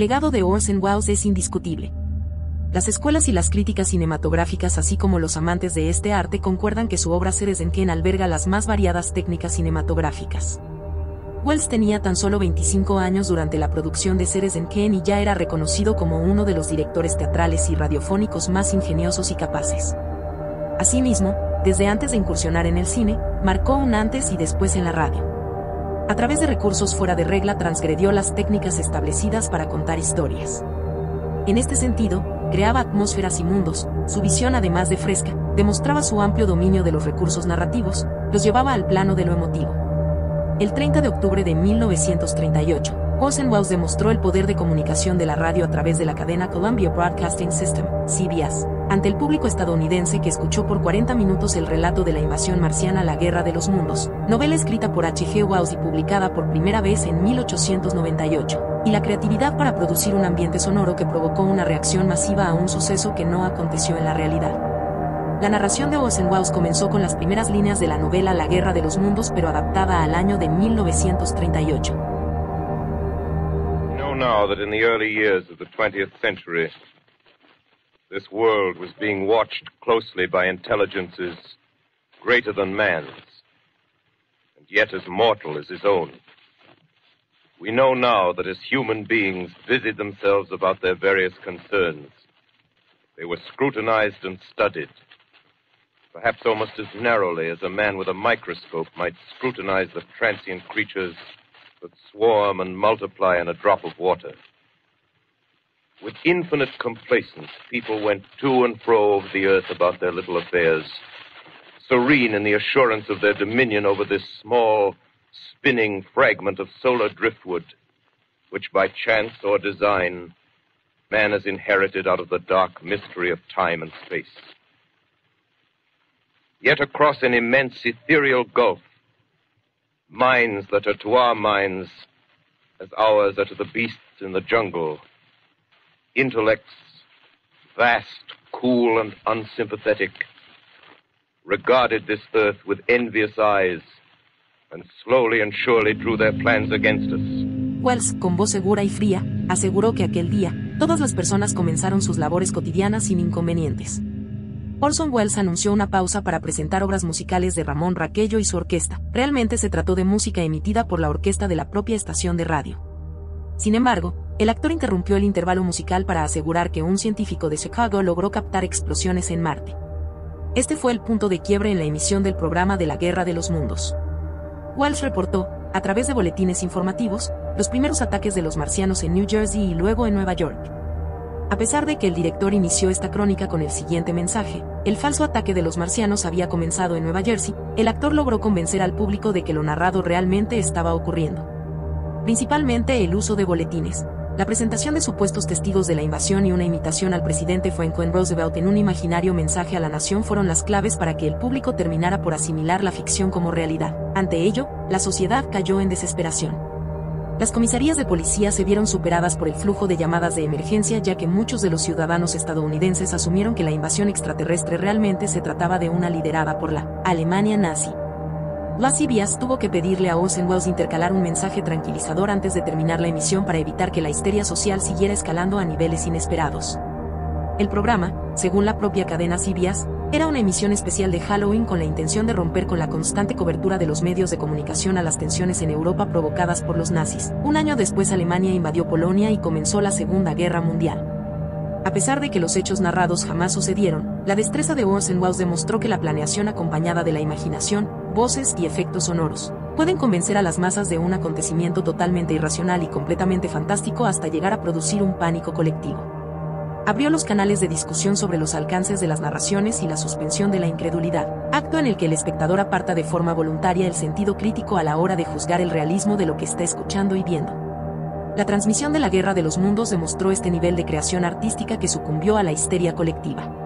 legado de Orson Welles es indiscutible. Las escuelas y las críticas cinematográficas así como los amantes de este arte concuerdan que su obra Ken alberga las más variadas técnicas cinematográficas. Wells tenía tan solo 25 años durante la producción de Ken y ya era reconocido como uno de los directores teatrales y radiofónicos más ingeniosos y capaces. Asimismo, desde antes de incursionar en el cine, marcó un antes y después en la radio. A través de recursos fuera de regla transgredió las técnicas establecidas para contar historias. En este sentido, creaba atmósferas y mundos, su visión además de fresca, demostraba su amplio dominio de los recursos narrativos, los llevaba al plano de lo emotivo. El 30 de octubre de 1938, Orson Welles demostró el poder de comunicación de la radio a través de la cadena Columbia Broadcasting System, CBS, ante el público estadounidense que escuchó por 40 minutos el relato de la invasión marciana La Guerra de los Mundos, novela escrita por H.G. Wells y publicada por primera vez en 1898, y la creatividad para producir un ambiente sonoro que provocó una reacción masiva a un suceso que no aconteció en la realidad. La narración de Orson Welles comenzó con las primeras líneas de la novela La Guerra de los Mundos, pero adaptada al año de 1938. know now that in the early years of the 20th century, this world was being watched closely by intelligences greater than man's, and yet as mortal as his own. We know now that as human beings busied themselves about their various concerns, they were scrutinized and studied perhaps almost as narrowly as a man with a microscope might scrutinize the transient creatures that swarm and multiply in a drop of water. With infinite complacence, people went to and fro over the earth about their little affairs, serene in the assurance of their dominion over this small, spinning fragment of solar driftwood, which by chance or design man has inherited out of the dark mystery of time and space. yet across an immense ethereal gulf, minds that are to our minds as ours are to the beasts in the jungle, intellects vast, cool, and unsympathetic, regarded this earth with envious eyes and slowly and surely drew their plans against us. Wells, con voz segura y fría, aseguró que aquel día, todas las personas comenzaron sus labores cotidianas sin inconvenientes. Orson Welles anunció una pausa para presentar obras musicales de Ramón Raquello y su orquesta. Realmente se trató de música emitida por la orquesta de la propia estación de radio. Sin embargo, el actor interrumpió el intervalo musical para asegurar que un científico de Chicago logró captar explosiones en Marte. Este fue el punto de quiebre en la emisión del programa de la Guerra de los Mundos. Wells reportó, a través de boletines informativos, los primeros ataques de los marcianos en New Jersey y luego en Nueva York. A pesar de que el director inició esta crónica con el siguiente mensaje, el falso ataque de los marcianos había comenzado en Nueva Jersey, el actor logró convencer al público de que lo narrado realmente estaba ocurriendo. Principalmente el uso de boletines, la presentación de supuestos testigos de la invasión y una imitación al presidente Franklin Roosevelt en un imaginario mensaje a la nación fueron las claves para que el público terminara por asimilar la ficción como realidad. Ante ello, la sociedad cayó en desesperación. Las comisarías de policía se vieron superadas por el flujo de llamadas de emergencia ya que muchos de los ciudadanos estadounidenses asumieron que la invasión extraterrestre realmente se trataba de una liderada por la Alemania nazi. Las CBS tuvo que pedirle a Orson Welles intercalar un mensaje tranquilizador antes de terminar la emisión para evitar que la histeria social siguiera escalando a niveles inesperados. El programa, según la propia cadena CBS, era una emisión especial de Halloween con la intención de romper con la constante cobertura de los medios de comunicación a las tensiones en Europa provocadas por los nazis. Un año después Alemania invadió Polonia y comenzó la Segunda Guerra Mundial. A pesar de que los hechos narrados jamás sucedieron, la destreza de Orson Welles demostró que la planeación acompañada de la imaginación, voces y efectos sonoros pueden convencer a las masas de un acontecimiento totalmente irracional y completamente fantástico hasta llegar a producir un pánico colectivo abrió los canales de discusión sobre los alcances de las narraciones y la suspensión de la incredulidad, acto en el que el espectador aparta de forma voluntaria el sentido crítico a la hora de juzgar el realismo de lo que está escuchando y viendo. La transmisión de la Guerra de los Mundos demostró este nivel de creación artística que sucumbió a la histeria colectiva.